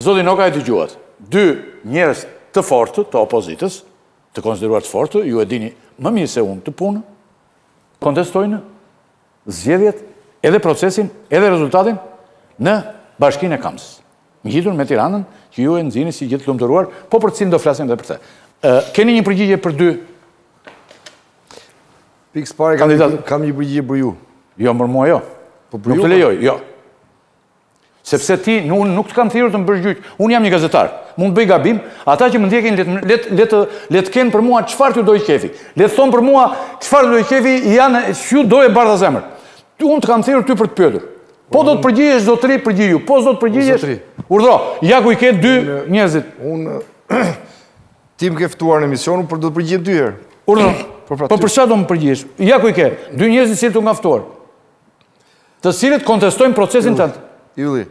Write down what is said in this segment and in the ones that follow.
Zoti Noka e dëgjuat. Dy njerëz të fortë të opozitës, të konsideruar të fortë, ju e dini më mirë se unë këtë punë, kontestojnë zgjedhjet edhe procesin, edhe rezultatin në bashkinë e Kamzës. Ngjitur me Tiranën, që ju e nxini si gjithë lumturuar, po për të cilin do flasim edhe për të. Keni një përgjigje për dy? Pikë së pari kam një përgjigje për ju. Jo, për mua jo. Po për ju. Nuk të lejoj, jo. Sepse ti, unë nuk të kam thirrur të më bësh gjyq. Unë jam një gazetar. Mund të bëj gabim. Ata që më ndjekin le le të le të kenë për mua çfarë t'u dojë qefi. Le të thonë për mua çfarë dojë qefi ça t'u dojë e bardha zemër. Unë të kam thirrur ty për të pyetur. Po do të përgjigjesh zotëri përgjigju. Po do të përgjigjesh. Urdhro, ja ku i ke dy njerëzit. Unë ti më ke ftuar në emision, por do të përgjigj dy herë. Urdhro. Po pra. Po për çfarë do më përgjigjesh? Ja ku i ke. Dy njerëzit që të ngaftuar. të cilët kontestojnë procesin të të. Ylli.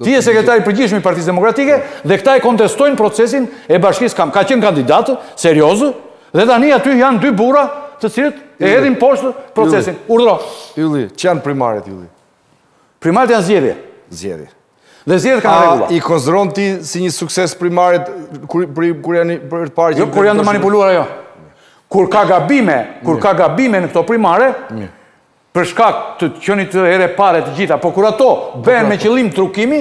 Ti e sekretar i përgjithshëm i Partisë Demokratike po. dhe këta e kontestojnë procesin e bashkisë kam. Ka qenë kandidatë, seriozë, dhe tani aty janë dy burra të cilët e hedhin poshtë procesin. Urdhro. Ylli, ça janë primaret, Ylli? Primaret janë zgjedhje. Zgjedhje. Dhe zgjedhjet kanë rregulla. I konsideron ti si një sukses primaret kur janë për të parë... Jo, kur janë të manipuluara jo. Kur ka gabime, kur ka gabime në këto primare, Për shkak të qenit të herë e parë e të gjitha, po kur ato bëhen me qëllim trukimi,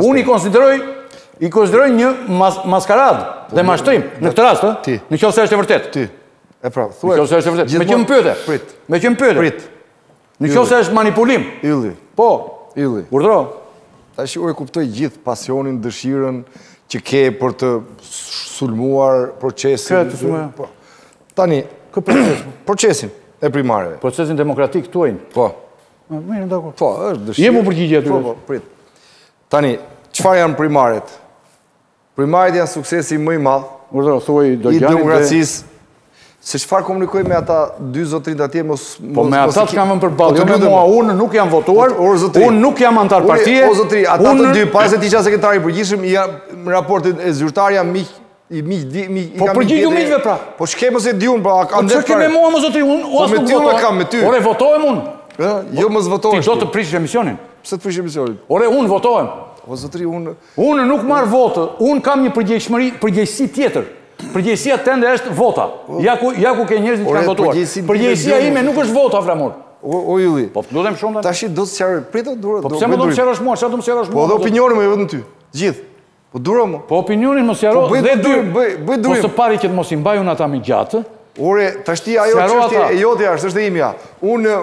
unë i konsideroj i konsideroj një maskaradë po, dhe mashtrim në këtë rast, ë? Në qoftë se është e vërtetë. Ti. E pra, thuaj. Në qoftë se është e vërtetë. Meqë më pyete. Prit. Meqë më pyete. Prit. Në qoftë se është manipulim. Ylli. Po. Ylli. Urdhro. Tash unë e kuptoj gjithë pasionin, dëshirën që ke për të sulmuar procesin. Këtë të sulmuar. Po. Tani, këtë proces, procesin e primareve. Procesin demokratik thuaj? Po. Mirë, dakord. Po, është dëshirë. Jepu përgjigje atyre. Po, po, prit. Tani, çfarë janë primaret? Primaret janë suksesi më i madh. Urdhro, thuaj, Dogjanit dhe... I demokracisë. Se çfarë komunikoj me ata dy zotërinjtë atje, mos... Po me ata të kam vënë përballë, po, jo me mua, unë nuk jam votuar, unë nuk jam anëtar partie... O zotri, ata të dy, para se të isha sekretar i përgjithshëm, raporti zyrtar jam mik I miq dy miq i po kam. Po përgjigju miqve pra. Po ç'ke mos e devijo pra. Po ç'ke pra. me mua më zotri un u po as nuk votoj. Po me ty kam me ty. Ore votohem un. Ë, jo mos votohesh. Ti do të prishësh emisionin? Pse të prish emisionin? Ore un votohem. O zotri un un nuk marr votë. Un kam një përgjegjshmëri, përgjegjësi tjetër. Përgjegjësia tende është vota. Po. Ja ku ja ku ke njerëzit që kanë votuar. Përgjegjësia ime nuk është vota Flamur. O o Ylli. Po të lutem shumë tani. Tashi do të sqaroj. Prit, duro. Po pse më do të sqarosh mua? Çfarë do të sqarosh po mua? Po do opinionin jo vetëm ty. Gjithë. Po duro mu. Po opinionin ma sqaro po, dhe dy. Bëj durim. Po së pari që të mos i mbaj unë ata më gjatë. Ore, tashti ajo që është e jotja është, është e imja. Unë,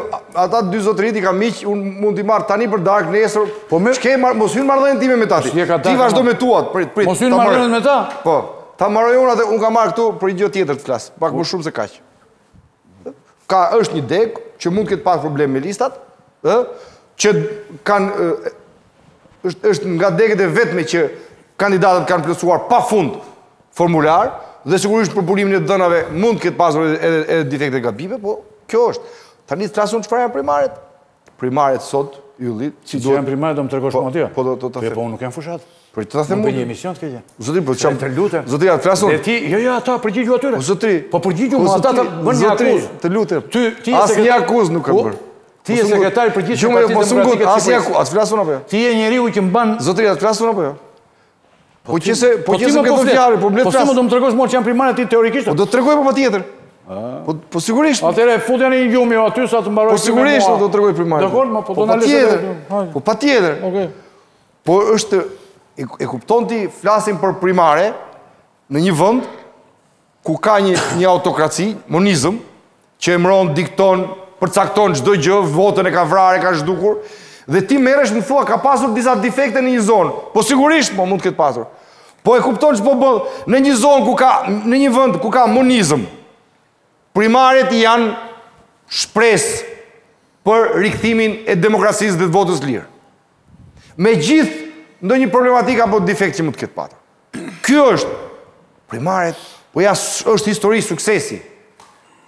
ata dy zotërinjtë i kam miq, unë mund t'i marr tani për darkë nesër. Po me... Shko, merri, mos hynë në marrëdhënien time me ta ti. Ti vazhdo me tuat, prit, prit. Mos hyn në marrëdhënien me ta? Po, ta mbaroj unë atë, më ka marrë këtu për një gjë tjetër të flas. Pak më shumë se kaq. ka është një degë që mund të ketë pas problem me listat, ë, që kanë është është nga degët e vetme që kandidatët kanë plotësuar pa fund formular dhe sigurisht për burimin e të dhënave mund të ketë pasur edhe edhe defekte gabime, po kjo është. Tani të flasim çfarë janë primaret. Primaret sot, Ylli, ç'janë primaret do më tregosh po, mua ti. Po do të ta them. Po unë nuk jam në fushatë. Po do ta them. Po një emision të tërë. Zotri, po çam të lutem. Zotri, atë flasun. Dhe ti, jo jo ata përgjigju atyre. Po zotri. Po përgjigju, mo, ata të bënë një akuzë. Të lutem. Ti ti je sekretar. Asnjë akuzë nuk kam bërë. Ti je sekretar i përgjithshëm i Partisë Demokratike të Shqipërisë. Asnjë akuzë. A të flas unë apo jo? Ti je njeriu që mban. Zotri, a të flas unë apo jo? Po, po ç'i ke, po po ç'i ke këto fjalë, po më le. Po më do të tregosh mua ç'janë primaret ti teorikisht. Po do të tregoj po patjetër. Po po sigurisht. Atëherë futja një gjumi aty sa të mbaroj. Po sigurisht do të tregoj primaret. Dakord, po, po do na lejosh. Po patjetër. Okej. Po është e kupton ti flasim për primare në një vend ku ka një, një autokraci, monizëm, që emron, dikton, përcakton çdo gjë, votën e ka vrarë, e ka zhdukur, dhe ti merresh më thua ka pasur disa defekte në një zonë. Po sigurisht, po mund të ketë pasur. Po e kupton ç'po bën në një zonë ku ka në një vend ku ka monizëm. Primaret janë shpresë për rikthimin e demokracisë dhe të votës së lirë. Me gjithë ndonjë problematikë apo defekt që mund të ketë patur. Kjo është primaret, pra është histori suksesi.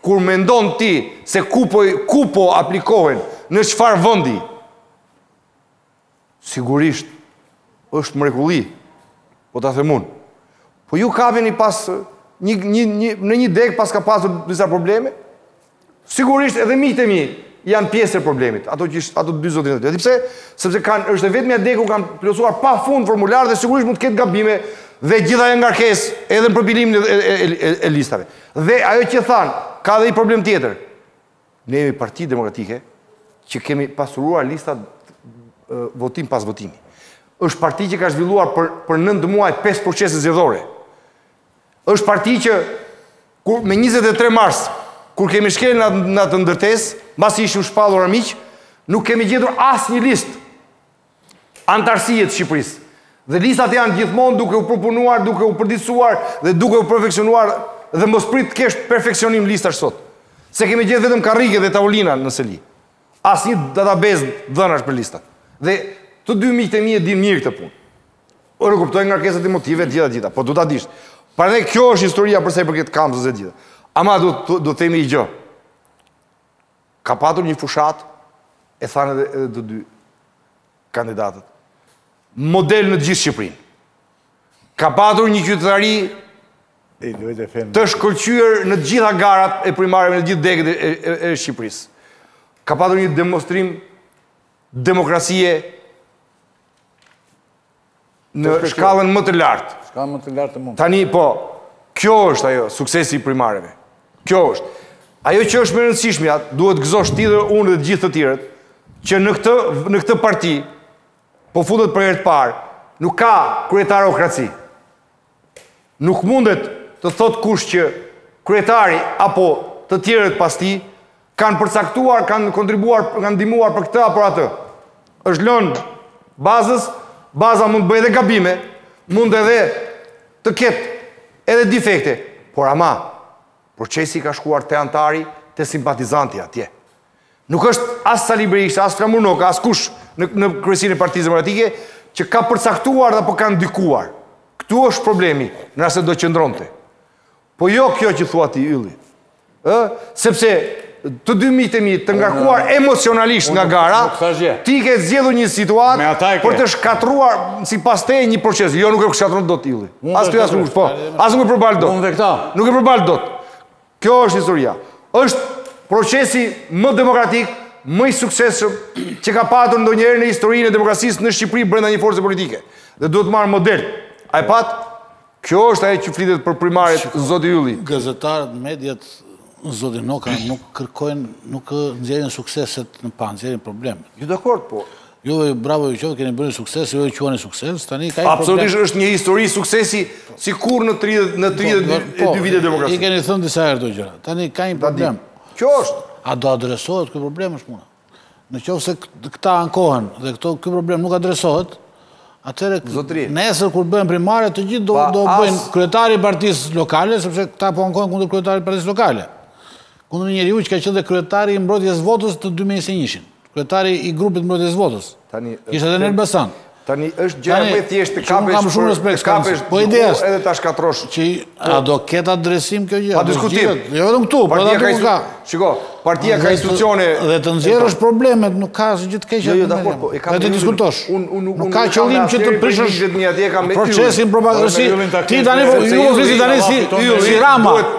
Kur mendon ti se ku po, ku po aplikohen në çfarë vendi, sigurisht është mrekulli, po ta them unë. Po ju kapeni pas, një, një, një, në një degë paska pasur disa probleme, Sigurisht edhe miqtë e mi janë pjesë e problemit. Ato që ato dy zotërinj aty. Sepse sepse kanë është e vetmja degë ku kanë plotësuar pa fund formularë dhe sigurisht mund të ketë gabime dhe gjithë ajo ngarkesë edhe në përpilimin e, e, e, e listave. Dhe ajo që thanë, ka dhe një problem tjetër. Ne jemi parti demokratike që kemi pasuruar listat votim pas votimi. Është parti që ka zhvilluar për, për 9 muaj 5 procese zgjedhore. Është parti që kur me 23 mars, kur kemi shkel në atë ndërtesë, mbasi ishim shpallur armiq, nuk kemi gjetur asnjë listë antarësie të Shqipërisë. Dhe listat janë gjithmonë duke u përpunuar, duke u përditësuar dhe duke u perfeksionuar dhe mos prit të kesh perfeksionim listash sot. Se kemi gjetë vetëm karrige dhe tavolina në seli. Asnjë database të dhënash për listat. Dhe të dy miqtë e mi e dinë mirë këtë punë. Unë kuptoj ngarkesat e emotive të gjitha të gjitha, po do ta dish. Prandaj kjo është historia për sa i përket kampës së gjitha. Ama do do, do themi një gjë. Ka patur një fushatë e thanë edhe, edhe të dy kandidatët. Model në të gjithë Shqipërinë. Ka patur një qytetari të shkëlqyer në të gjitha garat e primareve në të gjithë degët e, e, e Shqipërisë. Ka patur një demonstrim demokracie në shkallën më të lartë. Shkallën më të lartë të mund. Tani, po, kjo është ajo, suksesi i primareve. Kjo është. Ajo që është më e rëndësishmja, duhet të gëzosh ti dhe unë dhe gjithë të tjerët, që në këtë, në këtë parti, po futet për herë të parë, nuk ka kryetarokraci. Nuk mundet të thotë kush që kryetari apo të tjerët pas tij kanë përcaktuar, kanë kontribuar, kanë ndihmuar për këtë apo atë. Është lënë bazës, baza mund të bëjë edhe gabime, mund edhe të ketë edhe defekte, por ama procesi ka shkuar te anëtari, te simpatizanti atje. Nuk është as Sali Berisha, as Flamur Noka, as kush në, në kryesinë e Partisë Demokratike, që ka përcaktuar apo ka ndikuar. Këtu është problemi, në rast se do qëndronte. Po ja kjo që thua ti Ylli. Ë, sepse të dy miqtë e mi të ngarkuar emocionalisht nga gara, ti ke zgjedhur një situatë për të shkatërruar sipas teje një proces. Jo, nuk e shkatërron dot Ylli. As të jasë nuk, po, as nuk e përbalt dot. Nuk e përbalt dot. Kjo është historia. Është procesi më demokratik, më i suksesshëm që ka patur ndonjëherë në historinë e demokracisë në Shqipëri brenda një force politike. Dhe duhet marrë model. A e patë? Kjo është ajo që flitet për primaret zoti Ylli. Gazetarët, mediat Zoti Noka nuk kërkojnë, nuk nxjerrin sukseset në pa, nxjerrin problemet. Jo dakord, po. Ju dhe bravo ju qoftë, keni bërë një sukses, ju e quani sukses, tani ka një problem... Absolutisht është një histori suksesi, si kurrë në 30, në 32 po, po, po, vite demokrasi. I keni thënë disa herë këto gjëra, tani ka një problem. Kjo është? A do adresohet ky problem është puna? Në qoftë se këta ankohen dhe këto, ky problem nuk adresohet, atëherë, nesër kur bëhen primare, të gjithë do, do bëhen kryetari i partisë lokale, sepse këta po ankohen kundër kryetarit të partisë lokale. Kundër një njeriu që ka qenë dhe kryetari i mbrojtjes votës te dy mijë e njëzet e njëshi. Kryetari i grupit të mbrojtjes votës. Tani, Ishte dhe në Elbasan. Tani është gjë më e thjeshtë të kapesh. Kam shumë respekt për kapesh. Po ideja është edhe ta shkatërrosh. Që a do ketë adresim kjo gjë? Pa diskutim. Jo vetëm këtu, por edhe këtu ka. Shiko, partia ka institucione dhe të nxjerrësh problemet nuk ka asgjë të keqe. Jo, jo, dakord, po e kam. Edhe të diskutosh. Unë unë nuk nuk ka qëllim që të prishësh procesin propagandist. Ti tani po ju vjen tani si ju si Rama.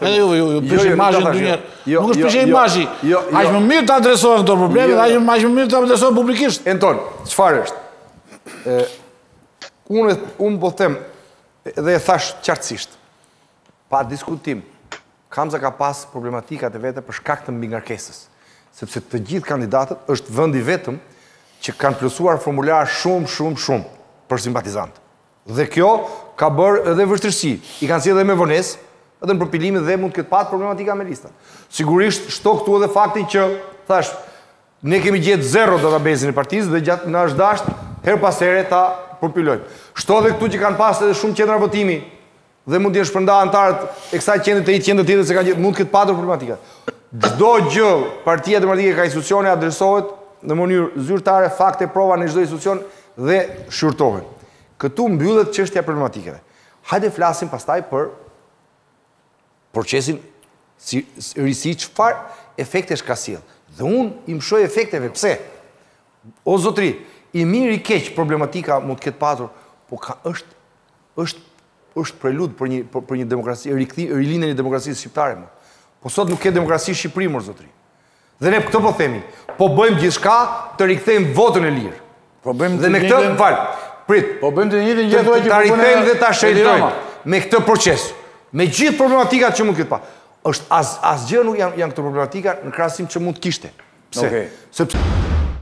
Edhe ju, ju, ju, prish imazhin, jo. Nuk është prish imazhi. Aq më mirë të adresohen këto probleme, dhe aq më mirë të adresohen publikisht. Enton, çfarë është? Unë, unë po them, dhe e thashë qartësisht, pa diskutim, Kamza ka pas problematikat e vete për shkak të mbingarkesës. Sepse të gjithë kandidatët është vendi vetëm që kanë plotësuar formular shumë, shumë, shumë për simpatizantë. Dhe kjo ka bërë edhe vështirësi. I kanë sjellë edhe me vonesë, edhe në përpilim dhe mund të ketë patur problematika me listat. Sigurisht shto këtu edhe faktin që thashë ne kemi gjetë zero database-in e partisë dhe gjatë na është dashtë herë pas here ta përpilojmë. Shto edhe këtu që kanë pas edhe shumë qendra votimi Dhe mund të jenë shpërnda anëtarët e kësaj qendre te një qendër tjetër se ka gjithë, mund të ketë patur problematika. Çdo gjë Partia Demokratike ka institucione adresohet në mënyrë zyrtare, fakte, prova në çdo institucion dhe shqyrtohen. Këtu mbyllet çështja e problematikave. Hajde flasim pastaj për procesin si risi çfarë efektesh ka sjell. Dhe unë i mëshoj efekteve, pse? O zotri, i mirë i keq problematika mund të ketë patur, po ka është është është prelud për një për një demokraci, rikthi, rilindjen e demokracisë shqiptare më. Po sot nuk ke demokraci në Shqipëri mor zotri. Dhe ne këtë po themi, po bëjmë gjithçka të rikthejmë votën e lirë. Po bëjmë dhe me këtë fal. Prit, po bëjmë të njëjtën gjë që ta rikthejmë dhe ta shëndoshim me këtë proces. Me gjithë problematikat që mund të ketë pas. Është as, asgjë nuk janë janë këto problematika në krahasim që mund të kishte. Pse? Okay. Sepse